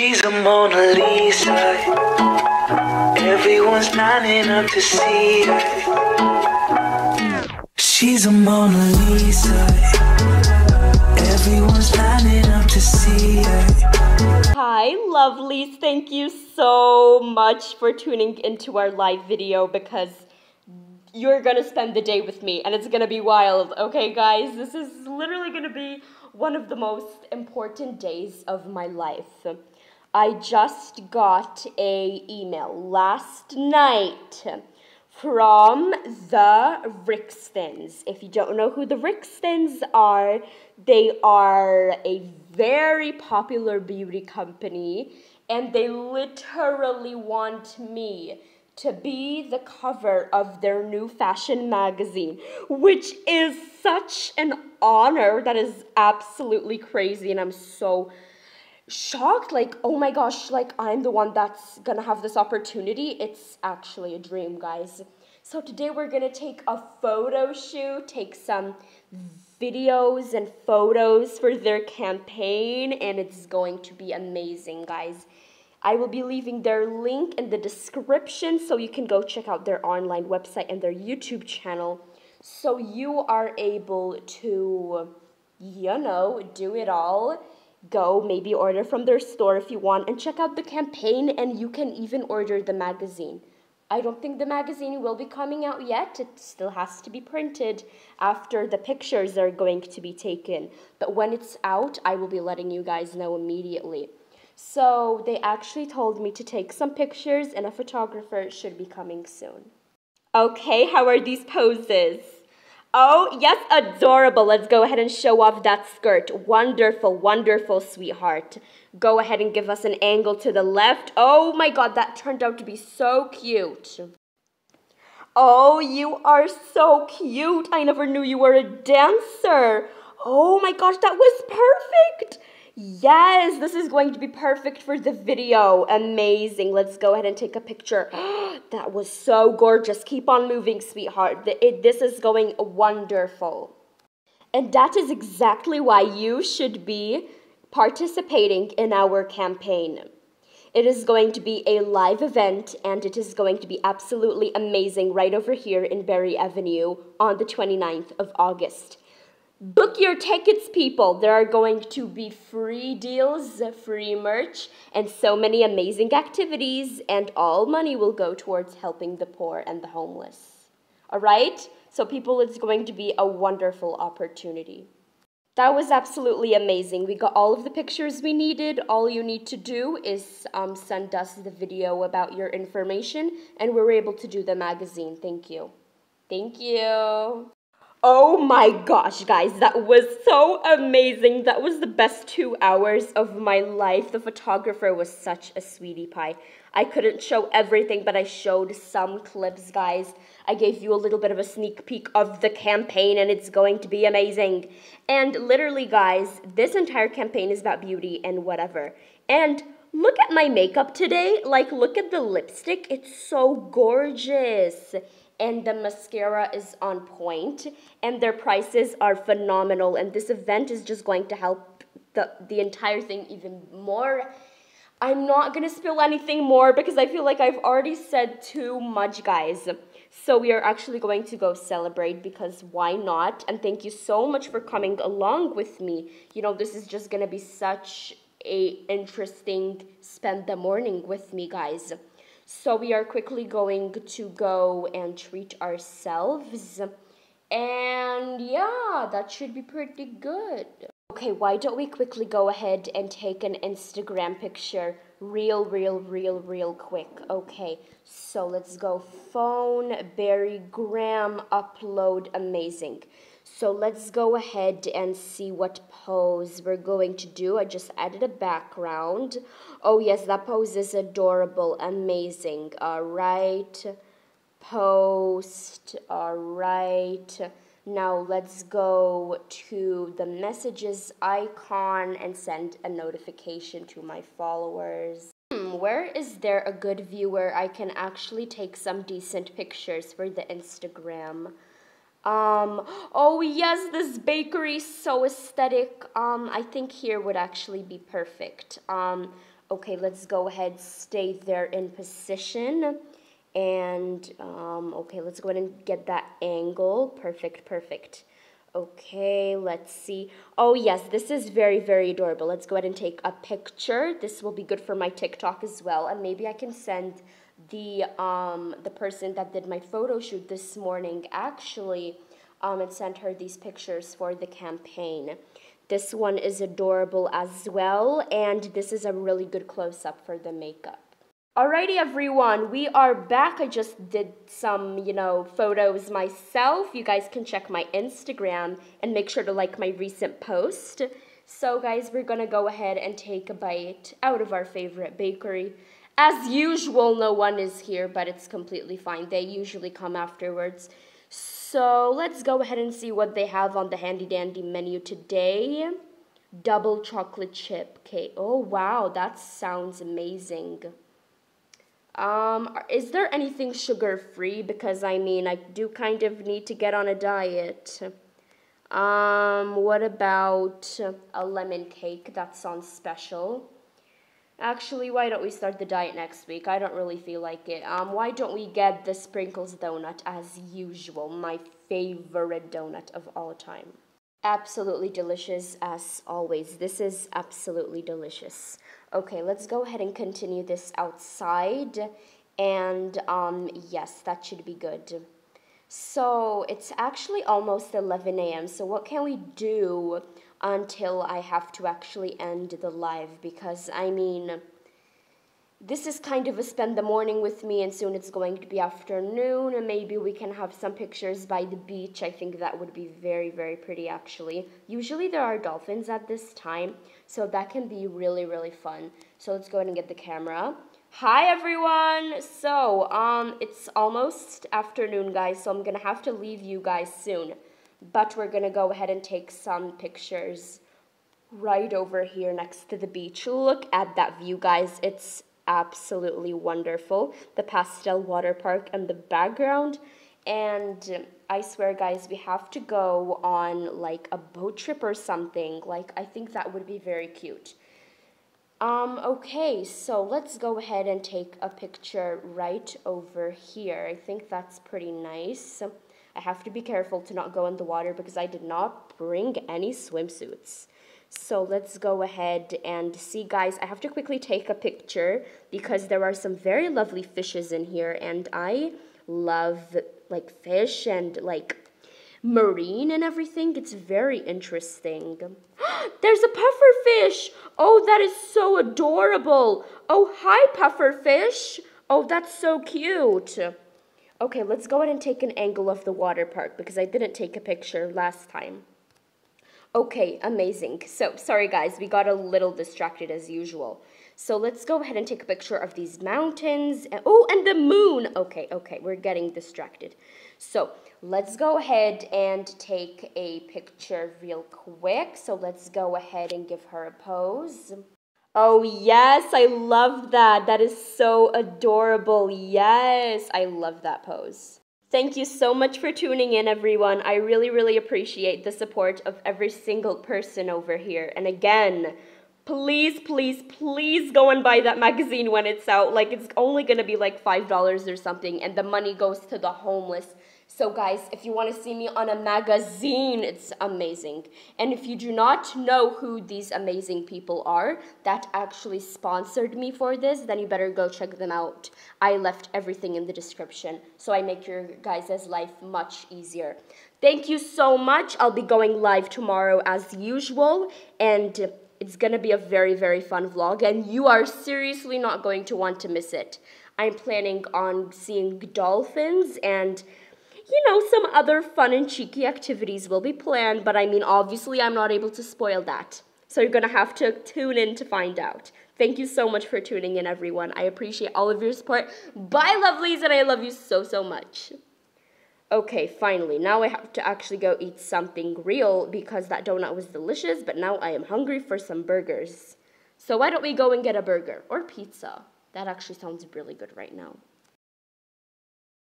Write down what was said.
She's a Mona Lisa. Everyone's lining up to see her. She's a Mona Lisa. Everyone's lining up to see her. Hi, lovelies. Thank you so much for tuning into our live video because you're gonna spend the day with me and it's gonna be wild. Okay, guys? This is literally gonna be one of the most important days of my life. I just got a email last night from the Rixtons. If you don't know who the Rixtons are, they are a very popular beauty company and they literally want me to be the cover of their new fashion magazine, which is such an honor that is absolutely crazy and I'm so shocked like oh my gosh like i'm the one that's gonna have this opportunity. It's actually a dream guys. So today we're gonna take a photo shoot take some videos and photos for their campaign and it's going to be amazing guys. I will be leaving their link in the description so you can go check out their online website and their youtube channel so you are able to you know do it all go maybe order from their store if you want and check out the campaign and you can even order the magazine. I don't think the magazine will be coming out yet. It still has to be printed after the pictures are going to be taken. But when it's out i will be letting you guys know immediately. So they actually told me to take some pictures and a photographer should be coming soon. Okay how are these poses Oh, yes, adorable. Let's go ahead and show off that skirt. Wonderful, wonderful, sweetheart. Go ahead and give us an angle to the left. Oh my god, that turned out to be so cute. Oh, you are so cute. I never knew you were a dancer. Oh my gosh, that was perfect. Yes, this is going to be perfect for the video. Amazing. Let's go ahead and take a picture. that was so gorgeous. Keep on moving, sweetheart. This is going wonderful. And that is exactly why you should be participating in our campaign. It is going to be a live event and it is going to be absolutely amazing right over here in Berry Avenue on the 29th of August. Book your tickets, people. There are going to be free deals, free merch, and so many amazing activities, and all money will go towards helping the poor and the homeless. All right? So, people, it's going to be a wonderful opportunity. That was absolutely amazing. We got all of the pictures we needed. All you need to do is um, send us the video about your information, and we were able to do the magazine. Thank you. Thank you. Oh my gosh, guys, that was so amazing. That was the best two hours of my life. The photographer was such a sweetie pie. I couldn't show everything, but I showed some clips, guys. I gave you a little bit of a sneak peek of the campaign, and it's going to be amazing. And literally, guys, this entire campaign is about beauty and whatever. And look at my makeup today. Like, look at the lipstick. It's so gorgeous and the mascara is on point and their prices are phenomenal and this event is just going to help the, the entire thing even more. I'm not going to spill anything more because I feel like I've already said too much, guys. So we are actually going to go celebrate because why not? And thank you so much for coming along with me. You know, this is just going to be such a interesting spend the morning with me, guys. So we are quickly going to go and treat ourselves. And yeah, that should be pretty good. Okay, why don't we quickly go ahead and take an Instagram picture real, real, real, real quick. Okay, so let's go phone, Barry Graham, upload, amazing. So let's go ahead and see what pose we're going to do. I just added a background. Oh yes, that pose is adorable, amazing. All right, post, all right. Now let's go to the messages icon and send a notification to my followers. Hmm, where is there a good view where I can actually take some decent pictures for the Instagram? Um, oh yes, this bakery so aesthetic. Um, I think here would actually be perfect. Um, Okay, let's go ahead, stay there in position. And, um, okay, let's go ahead and get that angle. Perfect, perfect. Okay, let's see. Oh, yes, this is very, very adorable. Let's go ahead and take a picture. This will be good for my TikTok as well. And maybe I can send the, um, the person that did my photo shoot this morning, actually, um, and send her these pictures for the campaign. This one is adorable as well, and this is a really good close-up for the makeup. Alrighty everyone, we are back. I just did some, you know, photos myself. You guys can check my Instagram and make sure to like my recent post. So guys, we're gonna go ahead and take a bite out of our favorite bakery. As usual, no one is here, but it's completely fine. They usually come afterwards. So let's go ahead and see what they have on the handy dandy menu today. Double chocolate chip cake. Oh wow, that sounds amazing. Um, is there anything sugar-free? Because, I mean, I do kind of need to get on a diet. Um, what about a lemon cake? That's on special. Actually, why don't we start the diet next week? I don't really feel like it. Um, why don't we get the sprinkles donut as usual? My favorite donut of all time. Absolutely delicious as always. This is absolutely delicious. Okay, let's go ahead and continue this outside. And um, yes, that should be good. So it's actually almost 11 a.m. So what can we do until I have to actually end the live? Because I mean, this is kind of a spend the morning with me and soon it's going to be afternoon and maybe we can have some pictures by the beach. I think that would be very, very pretty actually. Usually there are dolphins at this time, so that can be really, really fun. So let's go ahead and get the camera. Hi everyone! So, um, it's almost afternoon guys, so I'm gonna have to leave you guys soon. But we're gonna go ahead and take some pictures right over here next to the beach. Look at that view guys, it's absolutely wonderful. The pastel water park and the background. And I swear, guys, we have to go on like a boat trip or something. Like, I think that would be very cute. Um, okay, so let's go ahead and take a picture right over here. I think that's pretty nice. I have to be careful to not go in the water because I did not bring any swimsuits. So let's go ahead and see, guys. I have to quickly take a picture because there are some very lovely fishes in here, and I love like fish and like marine and everything. It's very interesting. There's a puffer fish. Oh, that is so adorable. Oh, hi, puffer fish. Oh, that's so cute. Okay, let's go ahead and take an angle of the water park because I didn't take a picture last time. Okay, amazing. So, sorry guys, we got a little distracted as usual. So let's go ahead and take a picture of these mountains. Oh, and the moon. Okay, okay, we're getting distracted. So let's go ahead and take a picture real quick. So let's go ahead and give her a pose. Oh, yes, I love that. That is so adorable. Yes, I love that pose. Thank you so much for tuning in, everyone. I really, really appreciate the support of every single person over here. And again, please, please, please go and buy that magazine when it's out. Like, it's only to be like $5 or something, and the money goes to the homeless so guys, if you want to see me on a magazine, it's amazing. And if you do not know who these amazing people are that actually sponsored me for this, then you better go check them out. I left everything in the description, so I make your guys' life much easier. Thank you so much. I'll be going live tomorrow as usual, and it's going to be a very, very fun vlog, and you are seriously not going to want to miss it. I'm planning on seeing dolphins and you know, some other fun and cheeky activities will be planned, but I mean, obviously, I'm not able to spoil that. So you're going to have to tune in to find out. Thank you so much for tuning in, everyone. I appreciate all of your support. Bye, lovelies, and I love you so, so much. Okay, finally, now I have to actually go eat something real because that donut was delicious, but now I am hungry for some burgers. So why don't we go and get a burger or pizza? That actually sounds really good right now.